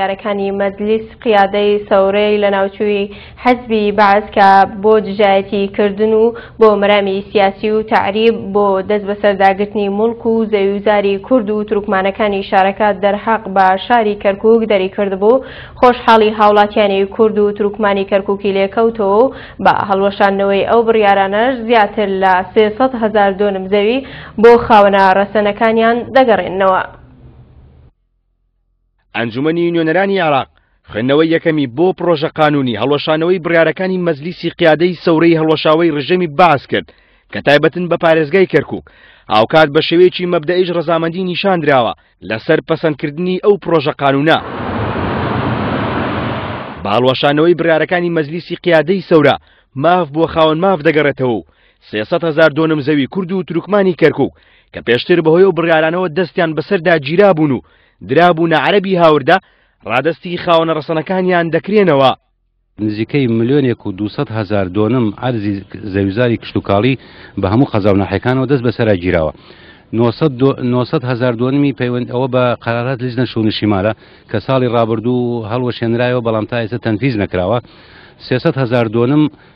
یارەکانی مەجلیس قیادەی سەورەی لەناوچووی حەزبی بەعس کە بۆ دژایەتی کردن و بۆ مەرامی سیاسی و تەعریب بۆ دەست بەسەرداگرتنی موڵک و زەویوزاری کورد و تورکمانەکانی شارەکە دەرهەق بە شاری کەرکوک دەریکردبوو خۆشحاڵی هاوڵاتیانی کورد و تورکمانی کەرکوکی لێکەوتەوە و بە هەڵوەشاندنەوەی ئەو بڕیارانەش زیاتر لە سێ سەد هەزار دۆنم زەوی بۆ خاوەنە رەسەنەکانیان دەگەڕێننەوە. ئەنجومەنی نوێنەرانی عێراق خوێندنەوەی یەکەمی بۆ پڕۆژە قانونی هەڵوەشانەوەی بڕارەکانی مەزلیسی قیادەی سەورەی هەڵوەشاوەی ڕژێمی باس کرد کە تایبەتن بە پارێزگای کەرکک هاوکات بە شێوەیەکی مەبدەئیش ڕزامەندی نیشاندراوە لەسەر پەسەندکردنی ئەو پڕۆژە قانونە باڵوەشانەوەی برارەکانی مەزلیسی قیادەی سەورە ماف بۆ خاوەن ماف دەگەڕێتەوە و سێ سەد هەزار دۆنم زەوی کورد و تورکمانی کەرکوک کە پێشتر بەهۆی ئەو بڕیارانەوە دەستیان بەسەردا گیرابوون و درابوونە عەرەبی هاوردە، ڕادەستی خاوەنە ڕەسەنەکانیان دەکرێنەوە. نزیکەی ملیۆنێک و دوو سەد هەزار دۆنم عەرزی زەویزاری کشتوکاڵی بە هەموو قەزا و ناحیەکانەوە دەست بەسەرا گیراوە. نۆ سەد دۆ- نۆ سەد هەزار دۆنمی پەیوەند ئەوە بە قەرارات لجنە شون الشمالە کە ساڵی ڕابردوو هەڵوەشێنرایەوە بەڵام تا ئێستا تەنفیز نەکراوە. سێ سەد هەزار دۆنم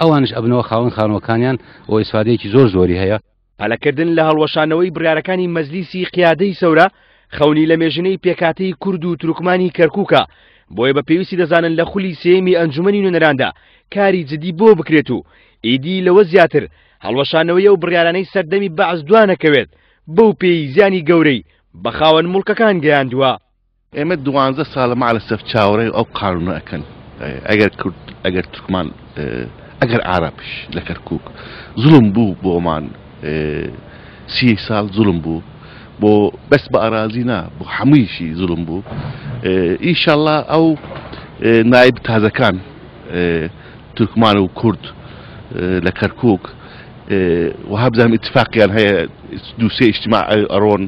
ئەوانیش ئەبنەوە خاوەن خانووەکانیان و ئیسفادەیەکی زۆر زۆری هەیە. پەلەکردن لە هەڵوەشانەوەی بڕیارەکانی مەجلیسی قیادەی سەورە، خەونی لەمێژینەی پێکهاتەی کورد و تورکمانی کەرکووکە، بۆیە بە پێویستی دەزانن لە خولی سێیەمی ئەنجوومەنی نوێنەراندا کاری جدی بۆ بکرێت و ئیدی لەوە زیاتر هەڵوەشانەوەی ئەو بڕیارانەی سەردەمی بەعس دوانەکەوێت، بەو پێیەی زیانی گەورەی بە خاوەن موڵکەکان گەیاندووە. ئێمە دوانزە سالە مەع لەسەف چاوەڕێی ئەو قانونە ئەکەن ئەگەر کورد ئەگەر تورکمان ئەگەر عارەبش لە کەرکوک زوڵم بوو بۆمان سی سال زوڵم بوو بۆ بەس بە ئارازی نا بۆ هەموویشی زوڵم بوو ئیشەڵا ئەو نایب تازەکان تورکمان و کورد لە کەرکک وهبزانام اتفاقیان هەیە دووسێ ئیشتما ئەرۆن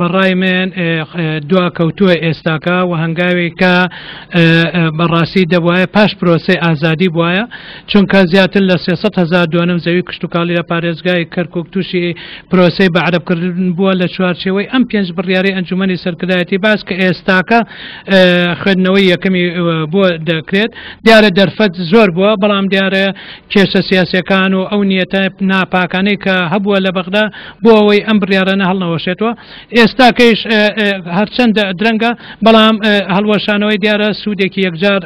بەڕای من دوا کەوتووە ئێستاکە و هەنگاوێکە بەڕاستی دەبواە پاش پرۆسی ئازادی بواە چونکە زیاتر لە 300 هزار دوانم زەوی کشتتوکاڵی لە پارێزگای کەرکک تووشی پرۆسی بە عربکردن بووە لە چوارچەوەی ئەم پێنج بڕیاری ئەنجومی سەرکردایەتی باس کە ئێستاکە خوێندنەوەی یەکەمی بۆ دەکرێت دیارە دەرفەت زۆر بووە بەڵام دیارە کێشە سیاسەکان و ئەو نیەتە ناپاکانەی کە هەبووە لە بەغدا بۆ ئەوەی ئەم بڕیارانە هەڵنەوەشێتەوە ئێستاکەیش هەرچەندە درەنگە بەڵام هەڵوەشانەوەی دیارە سوودێکی یەکجار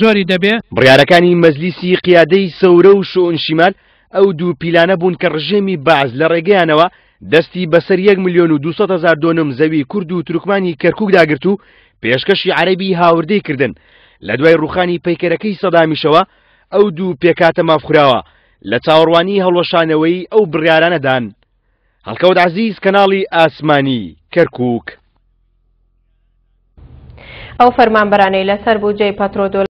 زۆری دەبێ بڕیارەکانی مەزلیسی قیادەی سەورە و شونشیمال ئەو دوو پیلانە بوون کە ڕژێمی باز لە ڕێگەیانەوە دەستی بەسەر 1 میلیۆن و 200 هزار دۆنم زەوی کورد و ترکمانی کەرکک داگرت و پێشکەشی عەربی هاوردەی کردن لە دوای ڕوخانی پەیکەرەکەی سەدامیشەوە ئەو دوو پێکاتە مافخراوە لە چاوەڕوانی هەڵوەشانەوەی ئەو بڕیارانەدان هەڵکەوت عەزیز کەناڵی ئاسمانی کەرکووک. ئەو فەرمانبەرانەی لەسەر بودجەی پەترۆدۆلار